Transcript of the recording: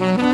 Mm-hmm.